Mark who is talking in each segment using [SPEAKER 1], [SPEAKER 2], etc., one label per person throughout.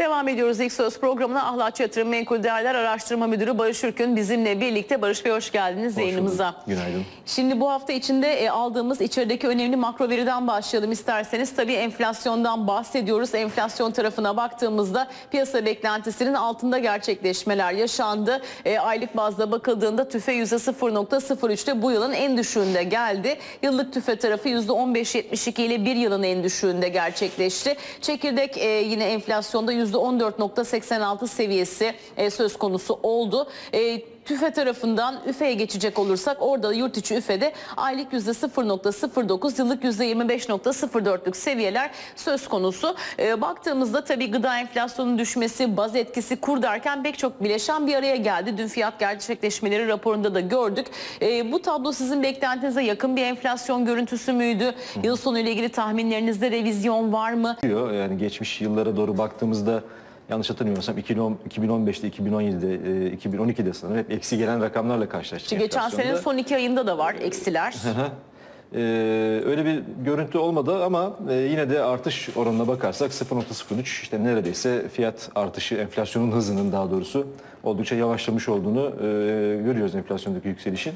[SPEAKER 1] Devam ediyoruz ilk söz programına. Ahlatçı Yatırım Menkul Değerler Araştırma Müdürü Barış Ürkün bizimle birlikte. Barış Bey hoş geldiniz
[SPEAKER 2] Hoş
[SPEAKER 1] yayınımıza.
[SPEAKER 2] Günaydın.
[SPEAKER 1] Şimdi bu hafta içinde e, aldığımız içerideki önemli makro veriden başlayalım isterseniz. Tabii enflasyondan bahsediyoruz. Enflasyon tarafına baktığımızda piyasa beklentisinin altında gerçekleşmeler yaşandı. E, aylık bazda bakıldığında tüfe %0.03'te bu yılın en düşüğünde geldi. Yıllık tüfe tarafı %15.72 ile bir yılın en düşüğünde gerçekleşti. Çekirdek e, yine enflasyonda %14.86 seviyesi e, söz konusu oldu. E, TÜFE tarafından üfeye geçecek olursak orada da yurt içi üfede aylık %0.09 yıllık %25.04'lük seviyeler söz konusu. Ee, baktığımızda tabii gıda enflasyonunun düşmesi, baz etkisi, kur derken pek çok bileşen bir araya geldi. Dün fiyat gerçekleşmeleri raporunda da gördük. Ee, bu tablo sizin beklentinize yakın bir enflasyon görüntüsü müydü? Yıl sonu ile ilgili tahminlerinizde revizyon var mı?
[SPEAKER 2] Yani geçmiş yıllara doğru baktığımızda yanlış hatırlamıyorsam 2010 2015'te, 2017'de, e, 2012'de sanırım hep eksi gelen rakamlarla karşılaştık.
[SPEAKER 1] Ki geçen
[SPEAKER 2] enflasyonda.
[SPEAKER 1] senenin son iki ayında da var eksiler.
[SPEAKER 2] Ee, öyle bir görüntü olmadı ama e, yine de artış oranına bakarsak 0.03 işte neredeyse fiyat artışı enflasyonun hızının daha doğrusu oldukça yavaşlamış olduğunu e, görüyoruz enflasyondaki yükselişin.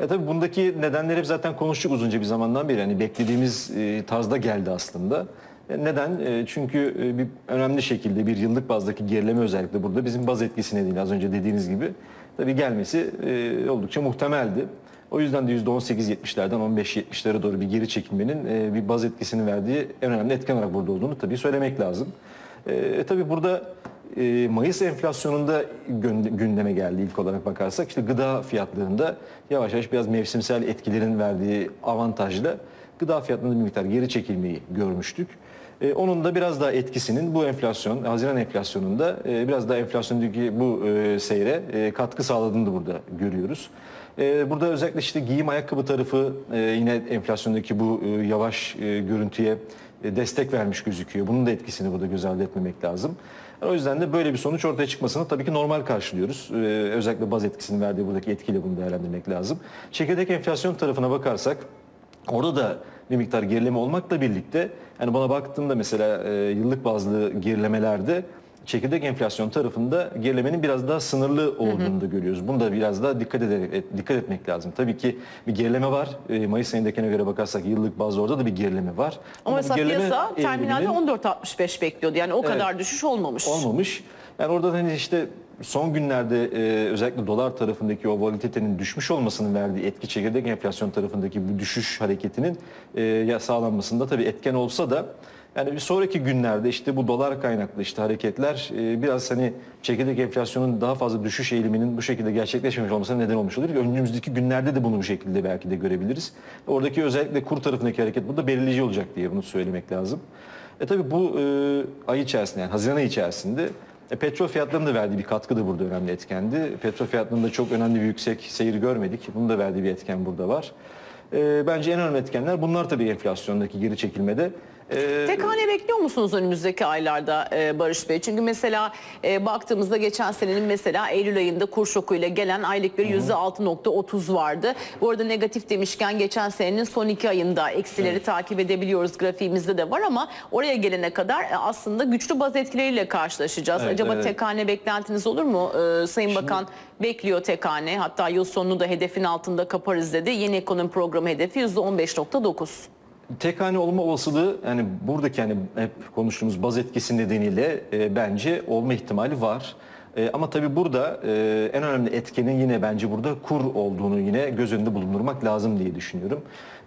[SPEAKER 2] E tabii bundaki nedenleri hep zaten konuştuk uzunca bir zamandan beri. Yani beklediğimiz e, tarzda geldi aslında. E, Neden? E, Çünkü e, bir önemli şekilde bir yıllık bazdaki gerileme özellikle burada bizim baz etkisi nedeniyle az önce dediğiniz gibi tabii gelmesi oldukça muhtemeldi. O yüzden de %18.70'lerden 15.70'lere doğru bir geri çekilmenin bir baz etkisini verdiği en önemli etken olarak burada olduğunu tabii söylemek lazım. E, tabii burada e, Mayıs enflasyonunda gündeme geldi ilk olarak bakarsak işte gıda fiyatlarında yavaş yavaş biraz mevsimsel etkilerin verdiği avantajla gıda fiyatlarında bir miktar geri çekilmeyi görmüştük. E, onun da biraz daha etkisinin bu enflasyon, Haziran enflasyonunda e, biraz daha enflasyondaki bu e, seyre katkı sağladığını da burada görüyoruz. Burada özellikle işte giyim ayakkabı tarafı yine enflasyondaki bu yavaş görüntüye destek vermiş gözüküyor. Bunun da etkisini burada göz ardı etmemek lazım. O yüzden de böyle bir sonuç ortaya çıkmasını tabii ki normal karşılıyoruz. Özellikle baz etkisini verdiği buradaki etkiyle bunu değerlendirmek lazım. Çekirdek enflasyon tarafına bakarsak orada da bir miktar gerileme olmakla birlikte yani bana baktığımda mesela e, yıllık bazlı gerilemelerde çekirdek enflasyon tarafında gerilemenin biraz daha sınırlı olduğunu da görüyoruz. Bunu da biraz daha dikkat ederek et- dikkat etmek lazım. Tabii ki bir gerileme var. E, Mayıs ayındakine göre bakarsak yıllık bazda orada da bir gerileme var.
[SPEAKER 1] Ama mesela
[SPEAKER 2] gerileme
[SPEAKER 1] piyasa terminalde
[SPEAKER 2] eğiliminin-
[SPEAKER 1] 14.65 bekliyordu. Yani o kadar düşüş olmamış.
[SPEAKER 2] olmamış. Yani orada hani işte son günlerde e, özellikle dolar tarafındaki o volatilitenin düşmüş olmasının verdiği etki çekirdek enflasyon tarafındaki bu düşüş hareketinin e, sağlanmasında tabii etken olsa da yani bir sonraki günlerde işte bu dolar kaynaklı işte hareketler e, biraz hani çekirdek enflasyonun daha fazla düşüş eğiliminin bu şekilde gerçekleşmemiş olmasına neden olmuş olur. Önümüzdeki günlerde de bunu bu şekilde belki de görebiliriz. Oradaki özellikle kur tarafındaki hareket burada belirleyici olacak diye bunu söylemek lazım. E tabii bu e, ay içerisinde yani Haziran ayı içerisinde e, petrol fiyatlarının da verdiği bir katkı da burada önemli etkendi. Petrol fiyatlarında çok önemli bir yüksek seyir görmedik. Bunun da verdiği bir etken burada var. E, bence en önemli etkenler bunlar tabii enflasyondaki geri çekilmede. E,
[SPEAKER 1] Tek hane bekliyor musunuz önümüzdeki aylarda e, Barış Bey? Çünkü mesela e, baktığımızda geçen senenin mesela Eylül ayında kur şokuyla gelen aylık bir %6.30 vardı. Bu arada negatif demişken geçen senenin son iki ayında eksileri takip edebiliyoruz. Grafiğimizde de var ama oraya gelene kadar e, aslında güçlü baz etkileriyle karşılaşacağız.
[SPEAKER 2] Evet,
[SPEAKER 1] Acaba
[SPEAKER 2] evet.
[SPEAKER 1] tek hane beklentiniz olur mu? E, Sayın Bakan bekliyor tek hane. Hatta yıl sonunu da hedefin altında kaparız dedi. Yeni ekonomi programı hedefi %15.9.
[SPEAKER 2] Tek hane olma olasılığı yani buradaki hani hep konuştuğumuz baz etkisi nedeniyle e, bence olma ihtimali var. E, ama tabii burada e, en önemli etkenin yine bence burada kur olduğunu yine göz önünde bulundurmak lazım diye düşünüyorum.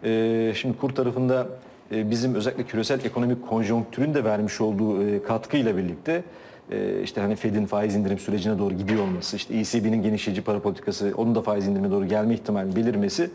[SPEAKER 2] E, şimdi kur tarafında e, bizim özellikle küresel ekonomik konjonktürün de vermiş olduğu e, katkıyla birlikte e, işte hani Fed'in faiz indirim sürecine doğru gidiyor olması, işte ECB'nin genişleyici para politikası, onun da faiz indirime doğru gelme ihtimali belirmesi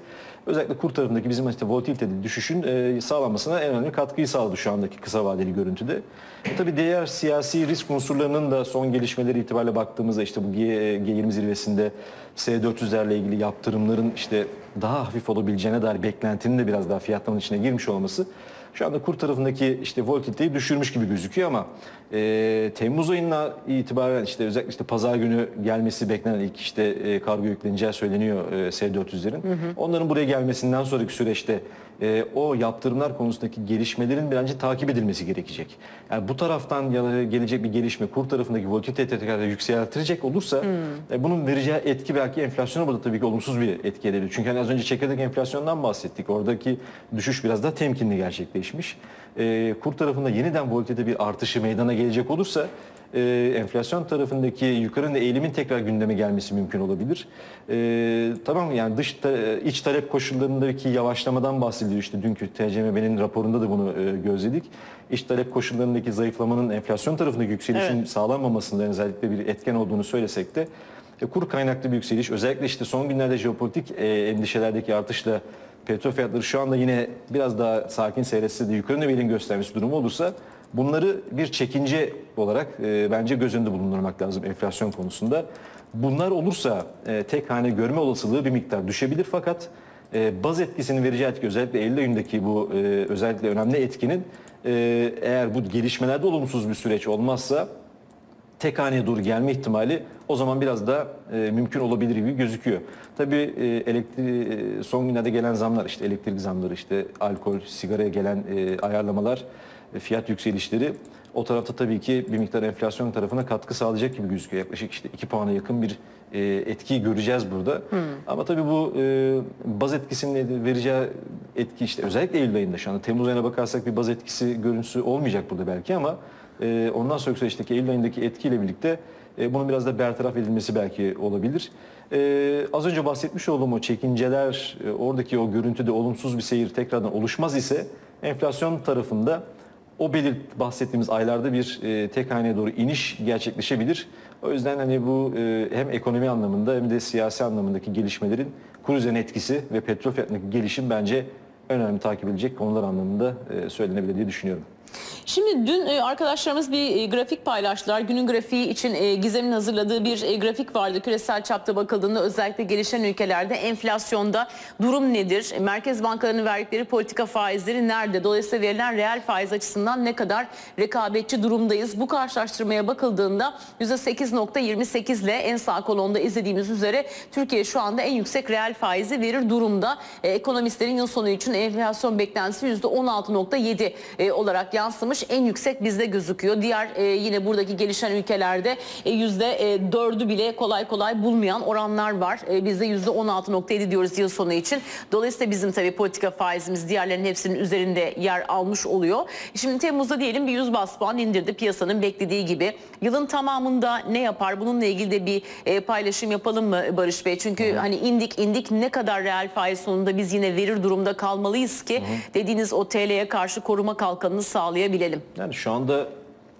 [SPEAKER 2] özellikle kur tarafındaki bizim işte volatilitede düşüşün e, sağlanmasına en önemli katkıyı sağladı şu andaki kısa vadeli görüntüde. E, tabii diğer siyasi risk unsurlarının da son gelişmeleri itibariyle baktığımızda işte bu G, G20 zirvesinde S-400'lerle ilgili yaptırımların işte daha hafif olabileceğine dair beklentinin de biraz daha fiyatlamanın içine girmiş olması şu anda kur tarafındaki işte volatiliteyi düşürmüş gibi gözüküyor ama e, Temmuz ayına itibaren işte özellikle işte pazar günü gelmesi beklenen ilk işte e, kargo yükleneceği söyleniyor e, S-400'lerin. Onların buraya gelmesinden sonraki süreçte e, o yaptırımlar konusundaki gelişmelerin bence takip edilmesi gerekecek. Yani bu taraftan ya- gelecek bir gelişme kur tarafındaki volatilite tekrar yükseltirecek olursa e, bunun vereceği etki belki enflasyona burada tabii ki olumsuz bir etki edebilir. Çünkü hani az önce çekirdek enflasyondan bahsettik. Oradaki düşüş biraz daha temkinli gerçekleşmiş. E, kur tarafında yeniden volatilite bir artışı meydana gelecek olursa e, enflasyon tarafındaki yukarı eğilimin tekrar gündeme gelmesi mümkün olabilir. E, tamam yani dış ta- iç talep koşullarındaki yavaşlamadan bahsediliyor işte dünkü TCMB'nin raporunda da bunu e, gözledik. İç talep koşullarındaki zayıflamanın enflasyon tarafındaki yükselişin
[SPEAKER 1] Evet.
[SPEAKER 2] sağlanmamasında özellikle bir etken olduğunu söylesek de e, kur kaynaklı bir yükseliş özellikle işte son günlerde jeopolitik e, endişelerdeki artışla petrol fiyatları şu anda yine biraz daha sakin seyretse de yukarı eğilim göstermesi durumu olursa bunları bir çekince olarak e, bence göz önünde bulundurmak lazım enflasyon konusunda. Bunlar olursa e, tek hane görme olasılığı bir miktar düşebilir fakat e, baz etkisinin vereceği etki özellikle Eylül ayındaki bu e, özellikle önemli etkinin e, eğer bu gelişmelerde olumsuz bir süreç olmazsa tek haneye doğru gelme ihtimali o zaman biraz da e, mümkün olabilir gibi gözüküyor. Tabii e, elektri, e, son günlerde gelen zamlar işte elektrik zamları işte alkol, sigaraya gelen e, ayarlamalar, e, fiyat yükselişleri o tarafta tabii ki bir miktar enflasyon tarafına katkı sağlayacak gibi gözüküyor. Yaklaşık işte 2 puana yakın bir e, etkiyi göreceğiz burada. Ama tabii bu e, baz etkisinin vereceği etki işte özellikle Eylül ayında şu anda Temmuz ayına bakarsak bir baz etkisi görüntüsü olmayacak burada belki ama e, ondan sonraki süreçteki Eylül ayındaki etkiyle birlikte e, bunun biraz da bertaraf edilmesi belki olabilir. E, az önce bahsetmiş olduğum o çekinceler, e, oradaki o görüntüde olumsuz bir seyir tekrardan oluşmaz ise enflasyon tarafında o belirt bahsettiğimiz aylarda bir e, tek haneye doğru iniş gerçekleşebilir. O yüzden hani bu e, hem ekonomi anlamında hem de siyasi anlamındaki gelişmelerin kur üzerine etkisi ve petrol fiyatındaki gelişim bence önemli takip edilecek konular anlamında e, söylenebilir diye düşünüyorum.
[SPEAKER 1] Şimdi dün e, arkadaşlarımız bir e, grafik paylaştılar. Günün grafiği için e, Gizem'in hazırladığı bir grafik vardı. Küresel çapta bakıldığında özellikle gelişen ülkelerde enflasyonda durum nedir? Merkez bankalarının verdikleri politika faizleri nerede? Dolayısıyla verilen reel faiz açısından ne kadar rekabetçi durumdayız? Bu karşılaştırmaya bakıldığında %8.28 ile en sağ kolonda izlediğimiz üzere Türkiye şu anda en yüksek reel faizi verir durumda. Ekonomistlerin yıl sonu için enflasyon beklentisi %16.7 e, olarak yansımış. En yüksek bizde gözüküyor. Diğer e, yine buradaki gelişen ülkelerde e, %4'ü bile kolay kolay bulmayan oranlar var. E, bizde %16.7 diyoruz yıl sonu için. Dolayısıyla bizim tabii politika faizimiz diğerlerinin hepsinin üzerinde yer almış oluyor. Şimdi Temmuz'da diyelim bir 100 bas puan indirdi piyasanın beklediği gibi. Yılın tamamında ne yapar? Bununla ilgili de bir e, paylaşım yapalım mı Barış Bey? Çünkü hani indik indik ne kadar reel faiz sonunda biz yine verir durumda kalmalıyız ki dediğiniz o TL'ye karşı koruma kalkanını sağlayabilelim.
[SPEAKER 2] Yani şu anda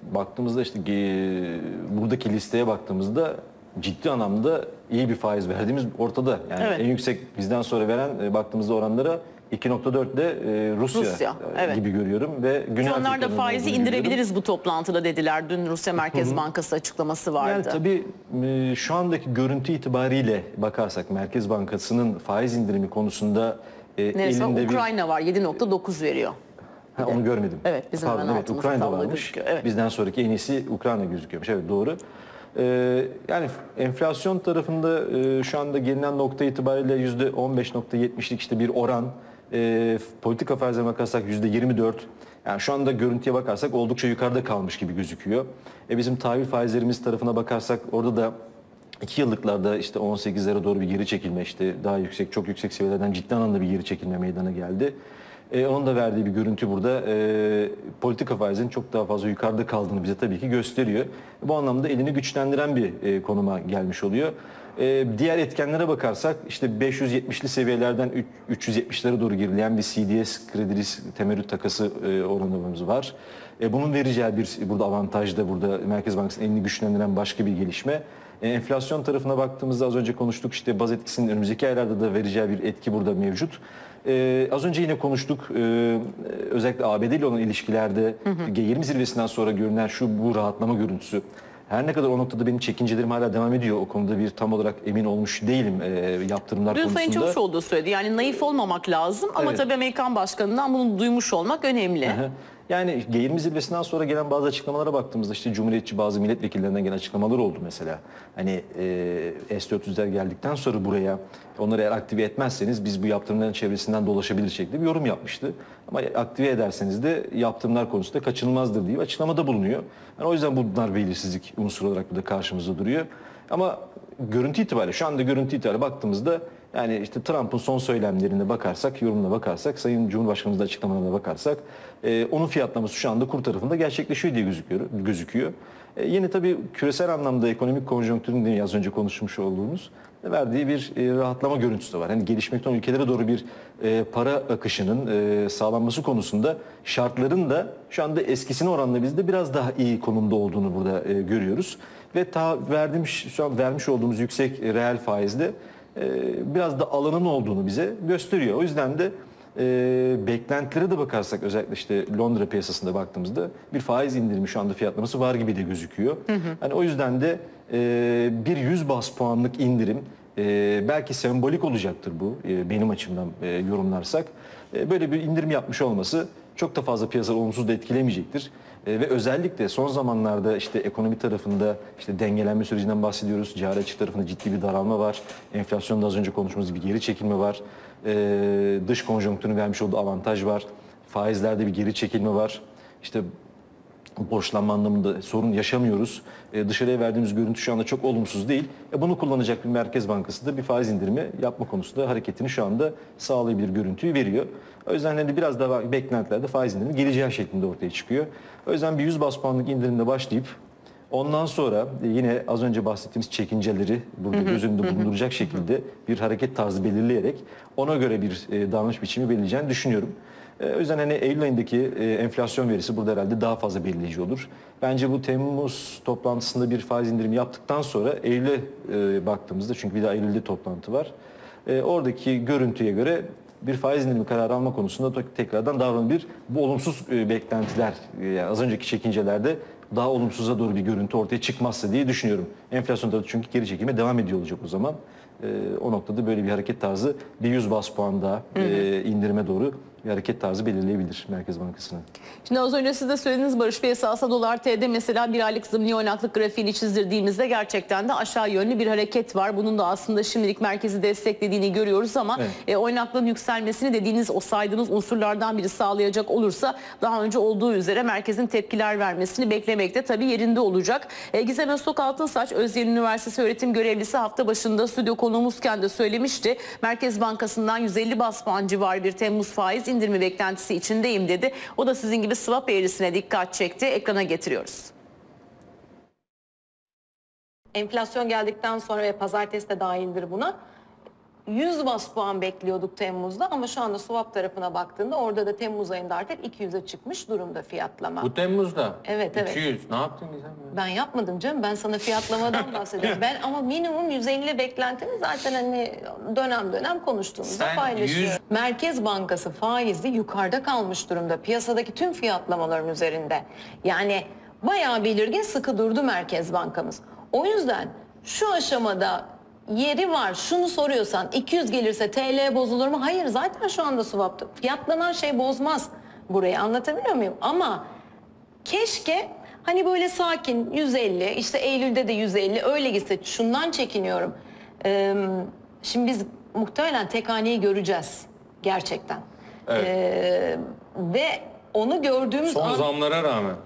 [SPEAKER 2] baktığımızda işte e, buradaki listeye baktığımızda ciddi anlamda iyi bir faiz verdiğimiz ortada. Yani
[SPEAKER 1] Evet.
[SPEAKER 2] en yüksek bizden sonra veren e, baktığımızda oranlara 2.4 de e, Rusya,
[SPEAKER 1] Rusya,
[SPEAKER 2] e,
[SPEAKER 1] evet.
[SPEAKER 2] gibi görüyorum ve Güney
[SPEAKER 1] Ki onlar da faizi
[SPEAKER 2] görüyorum.
[SPEAKER 1] indirebiliriz bu toplantıda dediler. Dün Rusya Merkez Bankası açıklaması vardı.
[SPEAKER 2] Yani tabii e, şu andaki görüntü itibariyle bakarsak Merkez Bankası'nın faiz indirimi konusunda e,
[SPEAKER 1] Neresi var?
[SPEAKER 2] elinde bir
[SPEAKER 1] Ukrayna var 7.9 veriyor.
[SPEAKER 2] Ha, onu görmedim.
[SPEAKER 1] Evet, bizim
[SPEAKER 2] Pardon, evet, Ukrayna varmış.
[SPEAKER 1] evet.
[SPEAKER 2] Bizden sonraki en iyisi Ukrayna gözüküyormuş. Evet doğru. Ee, yani enflasyon tarafında e, şu anda gelinen nokta itibariyle %15.70'lik işte bir oran. E, politika faizine bakarsak %24. Yani şu anda görüntüye bakarsak oldukça yukarıda kalmış gibi gözüküyor. E, bizim tahvil faizlerimiz tarafına bakarsak orada da 2 yıllıklarda işte 18'lere doğru bir geri çekilme işte daha yüksek çok yüksek seviyelerden ciddi anlamda bir geri çekilme meydana geldi. E, onun da verdiği bir görüntü burada e, politika faizinin çok daha fazla yukarıda kaldığını bize tabii ki gösteriyor. Bu anlamda elini güçlendiren bir e, konuma gelmiş oluyor. E, diğer etkenlere bakarsak işte 570'li seviyelerden üç- 370'lere doğru gerileyen bir CDS kredi risk temerrüt takası e, oranımız var. E, bunun vereceği bir burada avantaj da burada Merkez Bankası'nın elini güçlendiren başka bir gelişme. E, enflasyon tarafına baktığımızda az önce konuştuk işte baz etkisinin önümüzdeki aylarda da vereceği bir etki burada mevcut. E, az önce yine konuştuk e, özellikle ABD ile olan ilişkilerde G20 zirvesinden sonra görünen şu bu rahatlama görüntüsü. Her ne kadar o noktada benim çekincelerim hala devam ediyor. O konuda bir tam olarak emin olmuş değilim e, yaptırımlar
[SPEAKER 1] Dün
[SPEAKER 2] konusunda.
[SPEAKER 1] Sayın Çavuşoğlu da söyledi. Yani naif olmamak lazım ama
[SPEAKER 2] Evet.
[SPEAKER 1] tabii Amerikan başkanından bunu duymuş olmak önemli.
[SPEAKER 2] Aha. Yani geğirme zirvesinden sonra gelen bazı açıklamalara baktığımızda işte Cumhuriyetçi bazı milletvekillerinden gelen açıklamalar oldu mesela. Hani e, S-400'ler geldikten sonra buraya onları eğer aktive etmezseniz biz bu yaptırımların çevresinden dolaşabilir şeklinde bir yorum yapmıştı. Ama aktive ederseniz de yaptırımlar konusunda kaçınılmazdır diye bir açıklamada bulunuyor. Yani o yüzden bunlar belirsizlik unsuru olarak burada karşımızda duruyor. Ama görüntü itibariyle şu anda görüntü itibariyle baktığımızda yani işte Trump'ın son söylemlerine bakarsak, yorumuna bakarsak, Sayın Cumhurbaşkanımızın açıklamalarına bakarsak e, onun fiyatlaması şu anda kur tarafında gerçekleşiyor diye gözüküyor. gözüküyor. E, yeni tabii küresel anlamda ekonomik konjonktürün de az önce konuşmuş olduğumuz verdiği bir e, rahatlama görüntüsü de var. Hani gelişmekte olan ülkelere doğru bir e, para akışının e, sağlanması konusunda şartların da şu anda eskisine oranla bizde biraz daha iyi konumda olduğunu burada e, görüyoruz. Ve ta verdiğim şu an vermiş olduğumuz yüksek e, reel faizde biraz da alanın olduğunu bize gösteriyor. O yüzden de e, beklentilere de bakarsak özellikle işte Londra piyasasında baktığımızda bir faiz indirimi şu anda fiyatlaması var gibi de gözüküyor. Hani o yüzden de e, bir 100 bas puanlık indirim e, belki sembolik olacaktır bu e, benim açımdan e, yorumlarsak. E, böyle bir indirim yapmış olması çok da fazla piyasa olumsuz da etkilemeyecektir. E, ve özellikle son zamanlarda işte ekonomi tarafında işte dengelenme sürecinden bahsediyoruz. Cari açık tarafında ciddi bir daralma var. Enflasyonda az önce konuştuğumuz bir geri çekilme var. E, dış konjonktürün vermiş olduğu avantaj var. Faizlerde bir geri çekilme var. İşte borçlanma anlamında sorun yaşamıyoruz. E, dışarıya verdiğimiz görüntü şu anda çok olumsuz değil. E, bunu kullanacak bir Merkez Bankası da bir faiz indirimi yapma konusunda hareketini şu anda sağlayabilir görüntüyü veriyor. O yüzden hani biraz daha beklentilerde faiz indirimi geleceği şeklinde ortaya çıkıyor. O yüzden bir 100 bas puanlık indirimde başlayıp Ondan sonra yine az önce bahsettiğimiz çekinceleri burada göz önünde bulunduracak şekilde bir hareket tarzı belirleyerek ona göre bir e, davranış biçimi belirleyeceğini düşünüyorum. E, O yüzden hani Eylül ayındaki e, enflasyon verisi burada herhalde daha fazla belirleyici olur. Bence bu Temmuz toplantısında bir faiz indirimi yaptıktan sonra Eylül'e baktığımızda çünkü bir daha Eylül'de toplantı var. Oradaki görüntüye göre bir faiz indirimi kararı alma konusunda da tekrardan davranabilir. Bu olumsuz beklentiler yani az önceki çekincelerde daha olumsuza doğru bir görüntü ortaya çıkmazsa diye düşünüyorum. Enflasyon da çünkü geri çekilme devam ediyor olacak o zaman. E, o noktada böyle bir hareket tarzı bir 100 bas puan daha e, indirime doğru bir hareket tarzı belirleyebilir Merkez Bankası'nın.
[SPEAKER 1] Şimdi az önce siz de söylediğiniz Barış Bey esasında dolar TL'de mesela bir aylık zımni oynaklık grafiğini çizdirdiğimizde gerçekten de aşağı yönlü bir hareket var. Bunun da aslında şimdilik merkezi desteklediğini görüyoruz ama
[SPEAKER 2] Evet.
[SPEAKER 1] e, oynaklığın yükselmesini dediğiniz o saydığınız unsurlardan biri sağlayacak olursa daha önce olduğu üzere merkezin tepkiler vermesini beklemekte tabii yerinde olacak. E, Gizem Öztok Altınsaç Özyeğin Üniversitesi öğretim görevlisi hafta başında stüdyo konuğumuzken de söylemişti. Merkez Bankası'ndan 150 bas puan civarı bir Temmuz faiz indirimi beklentisi içindeyim dedi. O da sizin gibi swap eğrisine dikkat çekti. Ekrana getiriyoruz.
[SPEAKER 3] enflasyon geldikten sonra ve pazartesi de dahildir buna. 100 bas puan bekliyorduk Temmuz'da ama şu anda swap tarafına baktığında orada da Temmuz ayında artık 200'e çıkmış durumda fiyatlama.
[SPEAKER 4] Bu Temmuz'da.
[SPEAKER 3] Evet, evet.
[SPEAKER 4] 200. Ne yaptın Gizem? ya?
[SPEAKER 3] Ben yapmadım canım. Ben sana fiyatlamadan bahsediyorum. Ben ama minimum 150 beklentimi zaten hani dönem dönem konuştuğumuzda
[SPEAKER 4] Sen
[SPEAKER 3] paylaşıyorum.
[SPEAKER 4] 100
[SPEAKER 3] Merkez Bankası faizi yukarıda kalmış durumda. Piyasadaki tüm fiyatlamaların üzerinde. Yani bayağı belirgin sıkı durdu Merkez Bankamız. O yüzden şu aşamada yeri var. Şunu soruyorsan 200 gelirse TL bozulur mu? Hayır zaten şu anda swap'ta. Fiyatlanan şey bozmaz burayı anlatabiliyor muyum? Ama Keşke hani böyle sakin 150 işte Eylül'de de 150 öyle gitse şundan çekiniyorum. Ee, şimdi biz muhtemelen tek haneyi göreceğiz gerçekten.
[SPEAKER 4] Evet.
[SPEAKER 3] Ee, ve onu gördüğümüz
[SPEAKER 4] Son
[SPEAKER 3] an...
[SPEAKER 4] zamlara rağmen.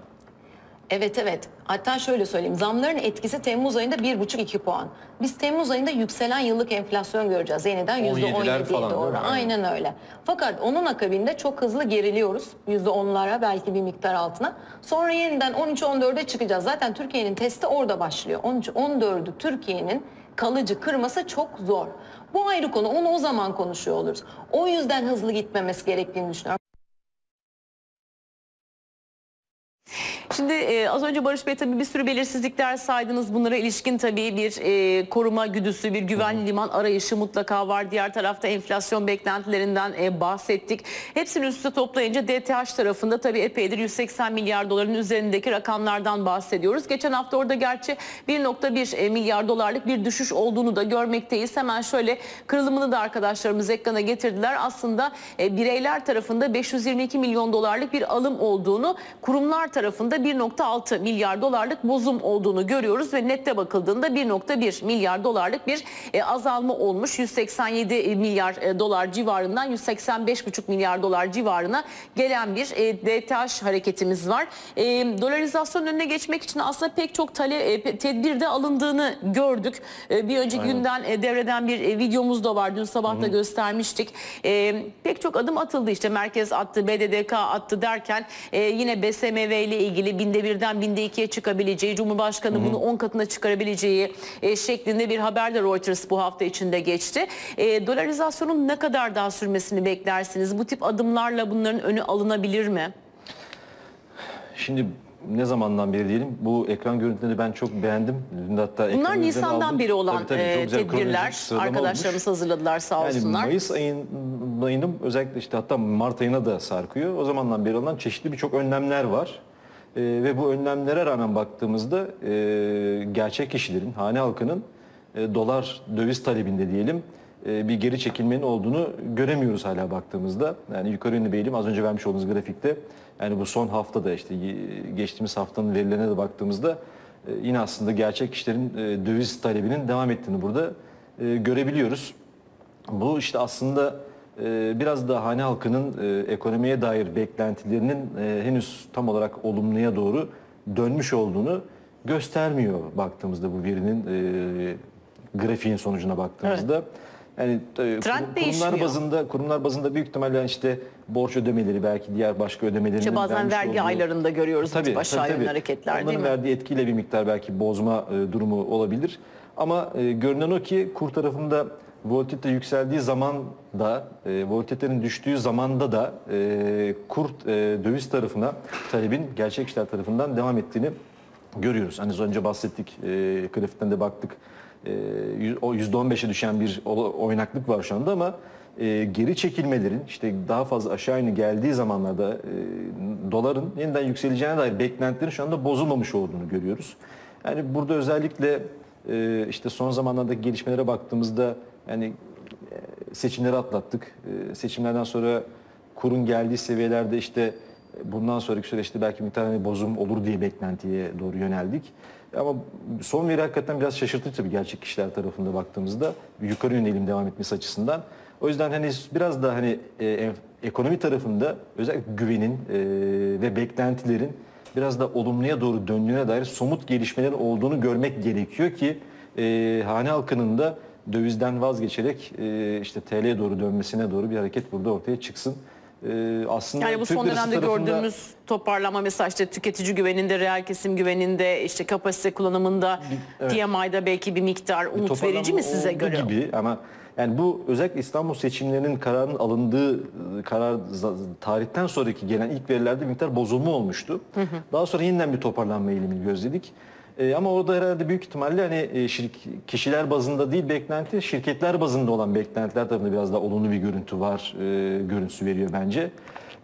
[SPEAKER 3] Evet evet. Hatta şöyle söyleyeyim. Zamların etkisi Temmuz ayında 1,5-2 puan. Biz Temmuz ayında yükselen yıllık enflasyon göreceğiz. Yeniden
[SPEAKER 4] 17'ler
[SPEAKER 3] %17'ye
[SPEAKER 4] falan, değil
[SPEAKER 3] doğru. Aynen öyle. Fakat onun akabinde çok hızlı geriliyoruz. %10'lara belki bir miktar altına. Sonra yeniden 13-14'e çıkacağız. Zaten Türkiye'nin testi orada başlıyor. 13-14'ü Türkiye'nin kalıcı kırması çok zor. Bu ayrı konu. Onu o zaman konuşuyor oluruz. O yüzden hızlı gitmemesi gerektiğini düşünüyorum.
[SPEAKER 1] Şimdi e, az önce Barış Bey tabii bir sürü belirsizlikler saydınız. Bunlara ilişkin tabii bir e, koruma güdüsü, bir güvenli liman arayışı mutlaka var. Diğer tarafta enflasyon beklentilerinden e, bahsettik. Hepsini üst üste toplayınca DTH tarafında tabii epeydir 180 milyar doların üzerindeki rakamlardan bahsediyoruz. Geçen hafta orada gerçi 1.1 e, milyar dolarlık bir düşüş olduğunu da görmekteyiz. Hemen şöyle kırılımını da arkadaşlarımız ekrana getirdiler. Aslında e, bireyler tarafında 522 milyon dolarlık bir alım olduğunu, kurumlar tarafında 1.6 milyar dolarlık bozum olduğunu görüyoruz ve nette bakıldığında 1.1 milyar dolarlık bir e, azalma olmuş. 187 milyar e, dolar civarından 185,5 milyar dolar civarına gelen bir e, DTH hareketimiz var. E, dolarizasyon önüne geçmek için aslında pek çok tale, e, pe- tedbir de alındığını gördük. E, bir önceki günden e, devreden bir e, videomuz da var. Dün sabah da göstermiştik. E, pek çok adım atıldı işte merkez attı, BDDK attı derken e, yine BSMV ile ilgili binde birden binde ikiye çıkabileceği, Cumhurbaşkanı bunu 10 katına çıkarabileceği e, şeklinde bir haber de Reuters bu hafta içinde geçti. E, dolarizasyonun ne kadar daha sürmesini beklersiniz? Bu tip adımlarla bunların önü alınabilir mi?
[SPEAKER 2] Şimdi ne zamandan beri diyelim bu ekran görüntüleri ben çok beğendim. Dün hatta
[SPEAKER 1] Bunlar Nisan'dan
[SPEAKER 2] aldım.
[SPEAKER 1] beri olan
[SPEAKER 2] Tabii tabii,
[SPEAKER 1] e, tedbirler. Arkadaşlarımız
[SPEAKER 2] olmuş.
[SPEAKER 1] hazırladılar sağ
[SPEAKER 2] Yani
[SPEAKER 1] olsunlar.
[SPEAKER 2] Mayıs ayın, ayının özellikle işte hatta Mart ayına da sarkıyor. O zamandan beri alınan çeşitli birçok önlemler var. Ee, ve bu önlemlere rağmen baktığımızda e, gerçek kişilerin, hane halkının e, dolar döviz talebinde diyelim e, bir geri çekilmenin olduğunu göremiyoruz hala baktığımızda. Yani yukarı yönlü eğilim az önce vermiş olduğunuz grafikte yani bu son haftada işte geçtiğimiz haftanın verilerine de baktığımızda e, yine aslında gerçek kişilerin e, döviz talebinin devam ettiğini burada e, görebiliyoruz. Bu işte aslında e, biraz da hane halkının e, ekonomiye dair beklentilerinin e, henüz tam olarak olumluya doğru dönmüş olduğunu göstermiyor baktığımızda bu verinin e, grafiğin sonucuna baktığımızda. Yani e,
[SPEAKER 1] Trend
[SPEAKER 2] kurum-
[SPEAKER 1] değişmiyor.
[SPEAKER 2] kurumlar bazında kurumlar bazında büyük ihtimalle işte borç ödemeleri belki diğer başka ödemelerinin
[SPEAKER 1] İşte bazen vergi
[SPEAKER 2] olduğu-
[SPEAKER 1] aylarında görüyoruz bu tip aşağı yönlü hareketler
[SPEAKER 2] Onların
[SPEAKER 1] değil mi?
[SPEAKER 2] verdiği etkiyle bir miktar belki bozma e, durumu olabilir. Ama e, görünen o ki kur tarafında volatilite yükseldiği zaman da, e, volatilitenin düştüğü zamanda da e, kur e, döviz tarafına talebin gerçek işler tarafından devam ettiğini görüyoruz. Hani az önce bahsettik, e, grafikten de baktık. E, o %15'e düşen bir oynaklık var şu anda ama e, geri çekilmelerin işte daha fazla aşağı yönlü geldiği zamanlarda e, doların yeniden yükseleceğine dair beklentilerin şu anda bozulmamış olduğunu görüyoruz. Yani burada özellikle e, işte son zamanlardaki gelişmelere baktığımızda yani e, seçimleri atlattık. E, seçimlerden sonra kurun geldiği seviyelerde işte e, bundan sonraki süreçte belki bir tane bozum olur diye beklentiye doğru yöneldik. Ama son veri hakikaten biraz şaşırtıcı tabii gerçek kişiler tarafında baktığımızda yukarı yönelim devam etmesi açısından. O yüzden hani biraz da hani e, ekonomi tarafında özellikle güvenin e, ve beklentilerin biraz da olumluya doğru döndüğüne dair somut gelişmelerin olduğunu görmek gerekiyor ki e, hane halkının da dövizden vazgeçerek e, işte TL'ye doğru dönmesine doğru bir hareket burada ortaya çıksın. E, aslında
[SPEAKER 1] Yani bu
[SPEAKER 2] Türk
[SPEAKER 1] son dönemde
[SPEAKER 2] tarafında-
[SPEAKER 1] gördüğümüz toparlama mesela işte tüketici güveninde, reel kesim güveninde, işte kapasite kullanımında,
[SPEAKER 2] evet.
[SPEAKER 1] PMI'da belki bir miktar umut
[SPEAKER 2] toparlanma
[SPEAKER 1] verici mi size göre?
[SPEAKER 2] gibi ama yani bu özellikle İstanbul seçimlerinin kararının alındığı e, karar tarihten sonraki gelen ilk verilerde bir miktar bozulma olmuştu. Daha sonra yeniden bir toparlanma eğilimini gözledik. E, ama orada herhalde büyük ihtimalle hani e, şirk- kişiler bazında değil beklenti, şirketler bazında olan beklentiler tarafında biraz daha olumlu bir görüntü var, e, görüntüsü veriyor bence.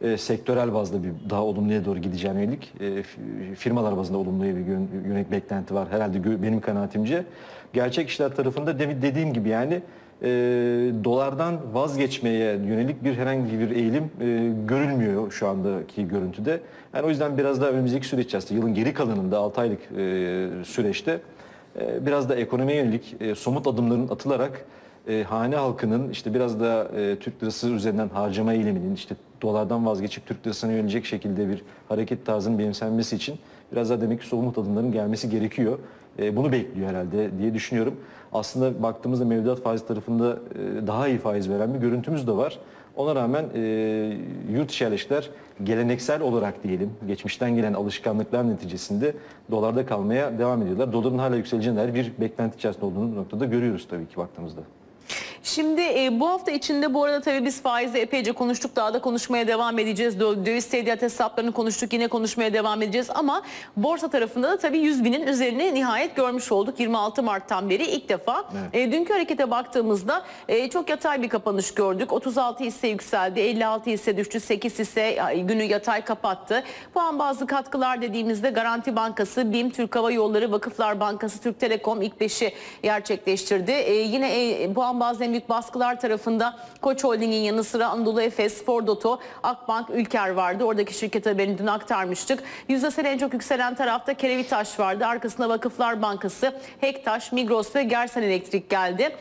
[SPEAKER 2] E, sektörel bazda bir daha olumluya doğru gideceğine yönelik e, firmalar bazında olumluya bir yön- yönelik beklenti var herhalde benim kanaatimce. Gerçek işler tarafında dediğim gibi yani e, dolardan vazgeçmeye yönelik bir herhangi bir eğilim e, görülmüyor şu andaki görüntüde. Yani o yüzden biraz daha önümüzdeki süreç içerisinde yılın geri kalanında 6 aylık e, süreçte e, biraz da ekonomiye yönelik e, somut adımların atılarak e, hane halkının işte biraz da e, Türk lirası üzerinden harcama eğiliminin işte dolardan vazgeçip Türk lirasına yönelecek şekilde bir hareket tarzının benimsenmesi için biraz daha demek ki somut adımların gelmesi gerekiyor. E, bunu bekliyor herhalde diye düşünüyorum. Aslında baktığımızda mevduat faiz tarafında e, daha iyi faiz veren bir görüntümüz de var. Ona rağmen e, yurt içi yerleşikler geleneksel olarak diyelim geçmişten gelen alışkanlıklar neticesinde dolarda kalmaya devam ediyorlar. Doların hala yükseleceğine dair bir beklenti içerisinde olduğunu noktada görüyoruz tabii ki baktığımızda.
[SPEAKER 1] Şimdi e, bu hafta içinde bu arada tabii biz faizde epeyce konuştuk. Daha da konuşmaya devam edeceğiz. Dö- Döviz tedbir hesaplarını konuştuk. Yine konuşmaya devam edeceğiz. Ama borsa tarafında da tabii 100 binin üzerine nihayet görmüş olduk. 26 Mart'tan beri ilk defa. E, dünkü harekete baktığımızda e, çok yatay bir kapanış gördük. 36 hisse yükseldi. 56 hisse düştü. 8 hisse ay, günü yatay kapattı. Puan bazı katkılar dediğimizde Garanti Bankası, BİM, Türk Hava Yolları, Vakıflar Bankası, Türk Telekom ilk beşi gerçekleştirdi. E, yine e, puan bazı büyük baskılar tarafında Koç Holding'in yanı sıra Anadolu Efes, Ford Oto, Akbank, Ülker vardı. Oradaki şirket haberini dün aktarmıştık. Yüzdesel en çok yükselen tarafta Kerevitaş vardı. Arkasında Vakıflar Bankası, Hektaş, Migros ve Gersen Elektrik geldi.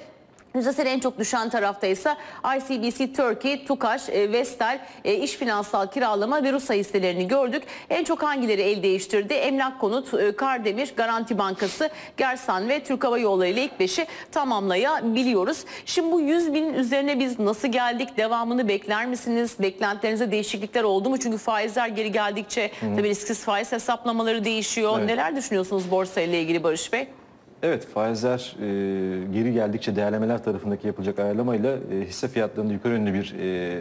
[SPEAKER 1] Yüzdesel en çok düşen tarafta ise ICBC Turkey, Tukaş, e, Vestel, e, İş Finansal Kiralama ve Rusa hisselerini gördük. En çok hangileri el değiştirdi? Emlak Konut, e, Kardemir, Garanti Bankası, Gersan ve Türk Hava Yolları ile ilk beşi tamamlayabiliyoruz. Şimdi bu 100 binin üzerine biz nasıl geldik? Devamını bekler misiniz? Beklentilerinize değişiklikler oldu mu? Çünkü faizler geri geldikçe tabii risksiz faiz hesaplamaları değişiyor.
[SPEAKER 2] Evet.
[SPEAKER 1] Neler düşünüyorsunuz borsa ile ilgili Barış Bey?
[SPEAKER 2] Evet faizler e, geri geldikçe değerlemeler tarafındaki yapılacak ayarlamayla e, hisse fiyatlarında yukarı yönlü bir e,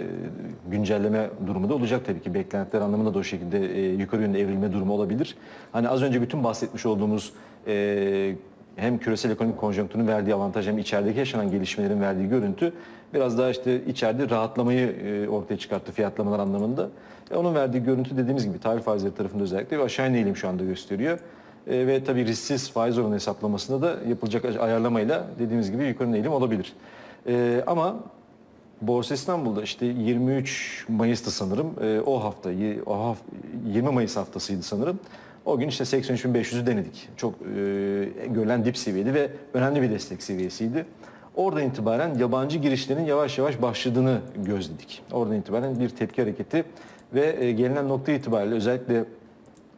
[SPEAKER 2] güncelleme durumu da olacak tabii ki. Beklentiler anlamında da o şekilde e, yukarı yönlü evrilme durumu olabilir. Hani az önce bütün bahsetmiş olduğumuz e, hem küresel ekonomik konjonktürün verdiği avantaj hem içerideki yaşanan gelişmelerin verdiği görüntü biraz daha işte içeride rahatlamayı e, ortaya çıkarttı fiyatlamalar anlamında. E, onun verdiği görüntü dediğimiz gibi tahvil faizleri tarafında özellikle aşağı eğilim şu anda gösteriyor. E, ve tabii risksiz faiz oranı hesaplamasında da yapılacak ayarlamayla dediğimiz gibi yukarı eğilim olabilir. E, ama Borsa İstanbul'da işte 23 Mayıs'ta sanırım e, o hafta o haf- 20 Mayıs haftasıydı sanırım. O gün işte 83.500'ü denedik. Çok e, görülen dip seviyedi ve önemli bir destek seviyesiydi. Oradan itibaren yabancı girişlerin yavaş yavaş başladığını gözledik. Oradan itibaren bir tepki hareketi ve e, gelinen nokta itibariyle özellikle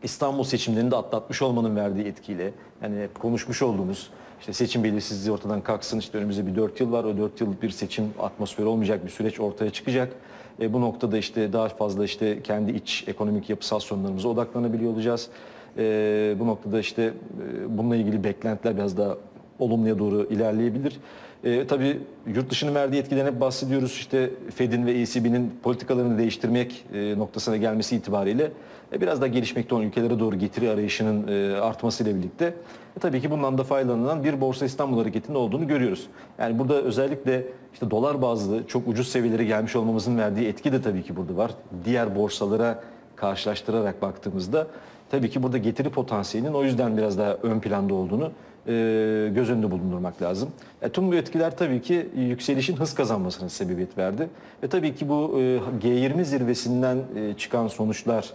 [SPEAKER 2] İstanbul seçimlerini de atlatmış olmanın verdiği etkiyle yani konuşmuş olduğumuz işte seçim belirsizliği ortadan kalksın işte önümüzde bir 4 yıl var o 4 yıllık bir seçim atmosferi olmayacak bir süreç ortaya çıkacak. E, bu noktada işte daha fazla işte kendi iç ekonomik yapısal sorunlarımıza odaklanabiliyor olacağız. E, bu noktada işte e, bununla ilgili beklentiler biraz daha olumluya doğru ilerleyebilir. E, tabii yurt dışının verdiği etkiden hep bahsediyoruz. İşte Fed'in ve ECB'nin politikalarını değiştirmek e, noktasına gelmesi itibariyle e, biraz daha gelişmekte olan ülkelere doğru getiri arayışının e, artmasıyla birlikte e, tabii ki bundan da faydalanan bir Borsa İstanbul hareketinin olduğunu görüyoruz. Yani burada özellikle işte dolar bazlı çok ucuz seviyelere gelmiş olmamızın verdiği etki de tabii ki burada var. Diğer borsalara karşılaştırarak baktığımızda tabii ki burada getiri potansiyelinin o yüzden biraz daha ön planda olduğunu e, göz önünde bulundurmak lazım. E, tüm bu etkiler tabii ki yükselişin hız kazanmasına sebebiyet verdi. Ve tabii ki bu e, G20 zirvesinden e, çıkan sonuçlar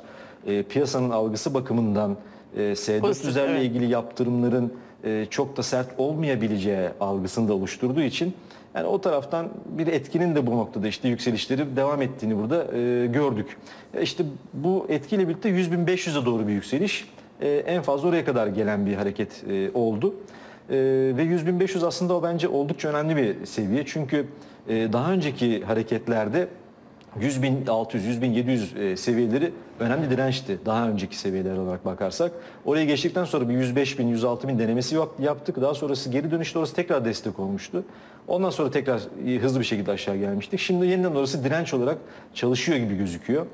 [SPEAKER 2] e, piyasanın algısı bakımından e, S400'lerle
[SPEAKER 1] Pozitif, evet.
[SPEAKER 2] ilgili yaptırımların e, çok da sert olmayabileceği algısını da oluşturduğu için yani o taraftan bir etkinin de bu noktada işte yükselişleri devam ettiğini burada e, gördük. E, işte bu etkiyle birlikte 100.500'e doğru bir yükseliş e, en fazla oraya kadar gelen bir hareket e, oldu. E, ve 100.500 aslında o bence oldukça önemli bir seviye. Çünkü e, daha önceki hareketlerde 100.600, 100.700 e, seviyeleri önemli dirençti daha önceki seviyeler olarak bakarsak. Oraya geçtikten sonra bir 105.000, 106.000 denemesi yap- yaptık. Daha sonrası geri dönüşte orası tekrar destek olmuştu. Ondan sonra tekrar e, hızlı bir şekilde aşağı gelmiştik. Şimdi yeniden orası direnç olarak çalışıyor gibi gözüküyor.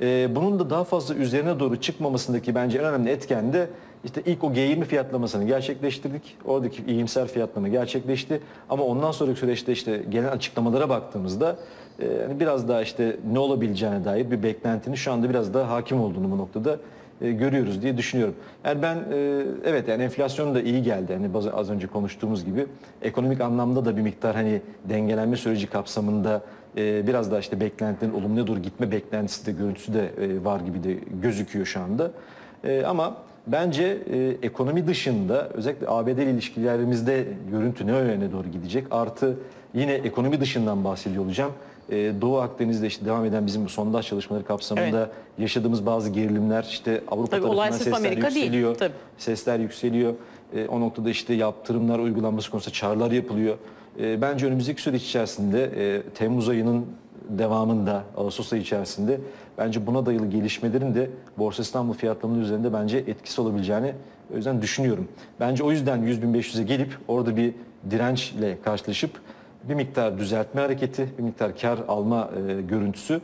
[SPEAKER 2] E, bunun da daha fazla üzerine doğru çıkmamasındaki bence en önemli etken de işte ilk o G20 fiyatlamasını gerçekleştirdik. Oradaki iyimser fiyatlama gerçekleşti. Ama ondan sonraki süreçte işte gelen açıklamalara baktığımızda e, yani biraz daha işte ne olabileceğine dair bir beklentinin şu anda biraz daha hakim olduğunu bu noktada e, görüyoruz diye düşünüyorum. Yani ben e, evet yani enflasyon da iyi geldi. Hani az önce konuştuğumuz gibi ekonomik anlamda da bir miktar hani dengelenme süreci kapsamında e, biraz daha işte beklentinin olumluya doğru gitme beklentisi de görüntüsü de var gibi de gözüküyor şu anda. Ama bence ekonomi dışında özellikle ABD ile ilişkilerimizde görüntü ne yöne doğru gidecek? Artı yine ekonomi dışından bahsediyor olacağım. E, Doğu Akdeniz'de işte devam eden bizim bu sondaj çalışmaları kapsamında yaşadığımız bazı gerilimler işte Avrupa
[SPEAKER 1] Tabii
[SPEAKER 2] tarafından sesler
[SPEAKER 1] Amerika değil,
[SPEAKER 2] yükseliyor.
[SPEAKER 1] tabii.
[SPEAKER 2] Sesler yükseliyor. E, o noktada işte yaptırımlar uygulanması konusunda çağrılar yapılıyor. E, bence önümüzdeki süreç içerisinde e, Temmuz ayının devamında Ağustos ayı içerisinde bence buna dayalı gelişmelerin de Borsa İstanbul fiyatlamaları üzerinde bence etkisi olabileceğini o yüzden düşünüyorum. Bence o yüzden 100.500'e gelip orada bir dirençle karşılaşıp bir miktar düzeltme hareketi, bir miktar kar alma e, görüntüsü.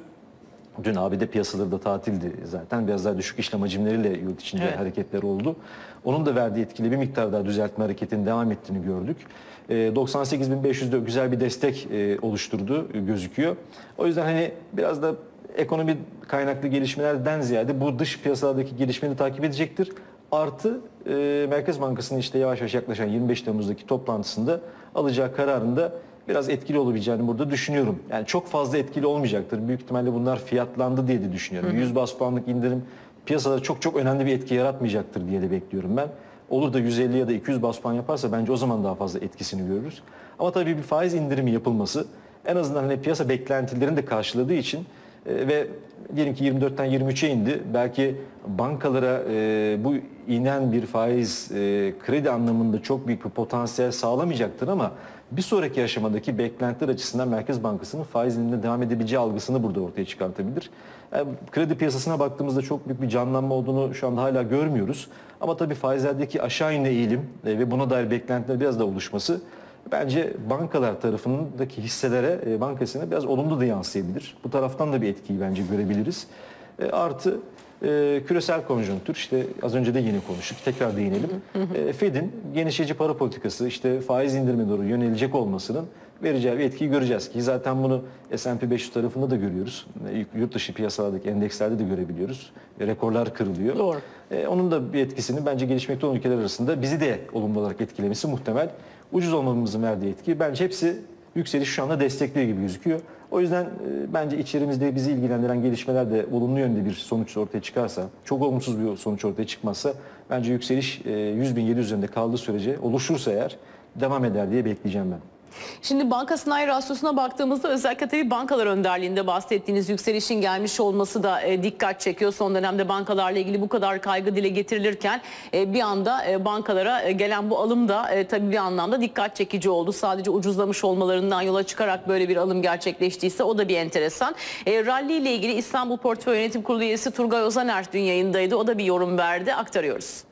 [SPEAKER 2] Dün abi de piyasaları da tatildi zaten. Biraz daha düşük işlem hacimleriyle yurt içinde
[SPEAKER 1] Evet.
[SPEAKER 2] hareketler oldu. Onun da verdiği etkili bir miktar daha düzeltme hareketinin devam ettiğini gördük. E, 98.500'de güzel bir destek e, oluşturdu e, gözüküyor. O yüzden hani biraz da ekonomi kaynaklı gelişmelerden ziyade bu dış piyasalardaki gelişmeleri takip edecektir. Artı e, Merkez Bankası'nın işte yavaş yavaş yaklaşan 25 Temmuz'daki toplantısında alacağı kararında biraz etkili olabileceğini burada düşünüyorum. Yani çok fazla etkili olmayacaktır. Büyük ihtimalle bunlar fiyatlandı diye de düşünüyorum. 100 bas puanlık indirim piyasada çok çok önemli bir etki yaratmayacaktır diye de bekliyorum ben. Olur da 150 ya da 200 bas puan yaparsa bence o zaman daha fazla etkisini görürüz. Ama tabii bir faiz indirimi yapılması en azından hani piyasa beklentilerini de karşıladığı için e, ve diyelim ki 24'ten 23'e indi. Belki bankalara e, bu inen bir faiz e, kredi anlamında çok büyük bir potansiyel sağlamayacaktır ama bir sonraki aşamadaki beklentiler açısından Merkez Bankası'nın faiz indirimine devam edebileceği algısını burada ortaya çıkartabilir. Yani kredi piyasasına baktığımızda çok büyük bir canlanma olduğunu şu anda hala görmüyoruz. Ama tabii faizlerdeki aşağı inme eğilim e, ve buna dair beklentiler biraz da oluşması bence bankalar tarafındaki hisselere, e, bankasına biraz olumlu da yansıyabilir. Bu taraftan da bir etkiyi bence görebiliriz. E, Artı e, küresel konjonktür işte az önce de yine konuştuk tekrar değinelim. E, Fed'in genişleyici para politikası işte faiz indirme doğru yönelecek olmasının vereceği bir etkiyi göreceğiz ki zaten bunu S&P 500 tarafında da görüyoruz. E, Yurt dışı piyasalardaki endekslerde de görebiliyoruz. E, Rekorlar kırılıyor.
[SPEAKER 1] Doğru.
[SPEAKER 2] E, onun da bir etkisini bence gelişmekte olan ülkeler arasında bizi de olumlu olarak etkilemesi muhtemel. Ucuz olmamızın verdiği etki bence hepsi yükseliş şu anda destekliyor gibi gözüküyor. O yüzden e, bence içerimizde bizi ilgilendiren gelişmeler de olumlu yönde bir sonuç ortaya çıkarsa, çok olumsuz bir sonuç ortaya çıkmazsa bence yükseliş e, 100 bin 700 üzerinde kaldığı sürece oluşursa eğer devam eder diye bekleyeceğim ben.
[SPEAKER 1] Şimdi banka sanayi rasyosuna baktığımızda özellikle tabii bankalar önderliğinde bahsettiğiniz yükselişin gelmiş olması da e, dikkat çekiyor. Son dönemde bankalarla ilgili bu kadar kaygı dile getirilirken e, bir anda e, bankalara e, gelen bu alım da e, tabii bir anlamda dikkat çekici oldu. Sadece ucuzlamış olmalarından yola çıkarak böyle bir alım gerçekleştiyse o da bir enteresan. E, rally ile ilgili İstanbul Portföy Yönetim Kurulu üyesi Turgay Ozaner dün yayındaydı. O da bir yorum verdi. Aktarıyoruz.